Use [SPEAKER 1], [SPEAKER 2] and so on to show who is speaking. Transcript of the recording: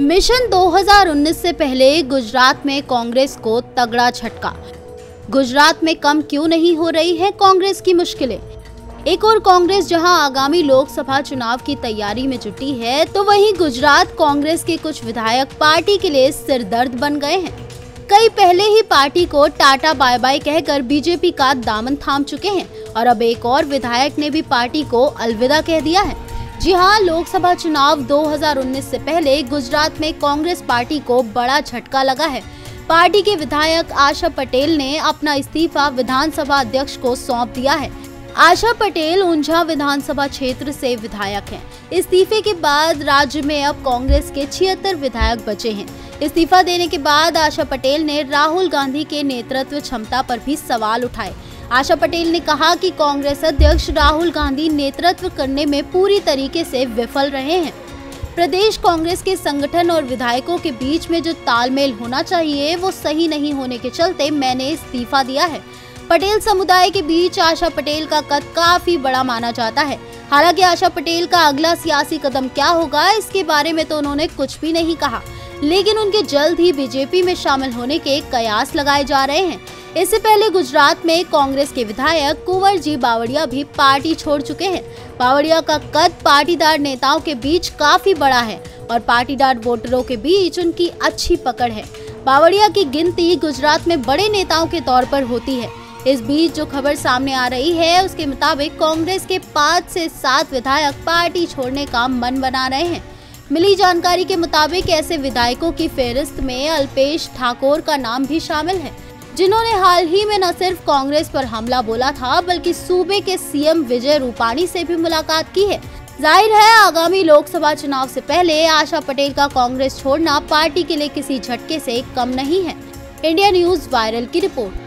[SPEAKER 1] Mission 2019 से पहले गुजरात में कांग्रेस को तगड़ा झटका। गुजरात में कम क्यों नहीं हो रही है कांग्रेस की मुश्किलें? एक और कांग्रेस जहाँ आगामी लोकसभा चुनाव की तैयारी में जुटी है तो वहीं गुजरात कांग्रेस के कुछ विधायक पार्टी के लिए सिरदर्द बन गए हैं। कई पहले ही पार्टी को टाटा बाय बाय कहकर बीजेपी का दामन थाम चुके हैं, और अब एक और विधायक ने भी पार्टी को अलविदा कह दिया है। जी हाँ लोकसभा चुनाव 2019 से पहले गुजरात में कांग्रेस पार्टी को बड़ा झटका लगा है। पार्टी के विधायक आशा पटेल ने अपना इस्तीफा विधानसभा अध्यक्ष को सौंप दिया है। आशा पटेल ऊंझा विधानसभा क्षेत्र से विधायक हैं। इस्तीफे के बाद राज्य में अब कांग्रेस के छिहत्तर विधायक बचे हैं। इस्तीफा देने के बाद आशा पटेल ने राहुल गांधी के नेतृत्व क्षमता पर भी सवाल उठाए। आशा पटेल ने कहा कि कांग्रेस अध्यक्ष राहुल गांधी नेतृत्व करने में पूरी तरीके से विफल रहे हैं। प्रदेश कांग्रेस के संगठन और विधायकों के बीच में जो तालमेल होना चाहिए, वो सही नहीं होने के चलते मैंने इस्तीफा दिया है। पटेल समुदाय के बीच आशा पटेल का कद काफ़ी बड़ा माना जाता है। हालाँकि आशा पटेल का अगला सियासी कदम क्या होगा, इसके बारे में तो उन्होंने कुछ भी नहीं कहा। लेकिन उनके जल्द ही बीजेपी में शामिल होने के कयास लगाए जा रहे हैं। इससे पहले गुजरात में कांग्रेस के विधायक कुंवर जी बावड़िया भी पार्टी छोड़ चुके हैं। बावड़िया का कद पाटीदार नेताओं के बीच काफ़ी बड़ा है और पाटीदार वोटरों के बीच उनकी अच्छी पकड़ है। बावड़िया की गिनती गुजरात में बड़े नेताओं के तौर पर होती है। इस बीच जो खबर सामने आ रही है, उसके मुताबिक कांग्रेस के पाँच से सात विधायक पार्टी छोड़ने का मन बना रहे हैं। मिली जानकारी के मुताबिक ऐसे विधायकों की फेहरिस्त में अल्पेश ठाकुर का नाम भी शामिल है। जिन्होंने हाल ही में न सिर्फ़ कांग्रेस पर हमला बोला था, बल्कि सूबे के सीएम विजय रूपाणी से भी मुलाकात की है। ज़ाहिर है, आगामी लोकसभा चुनाव से पहले आशा पटेल का कांग्रेस छोड़ना पार्टी के लिए किसी झटके से कम नहीं है। इंडिया न्यूज़ वायरल की रिपोर्ट।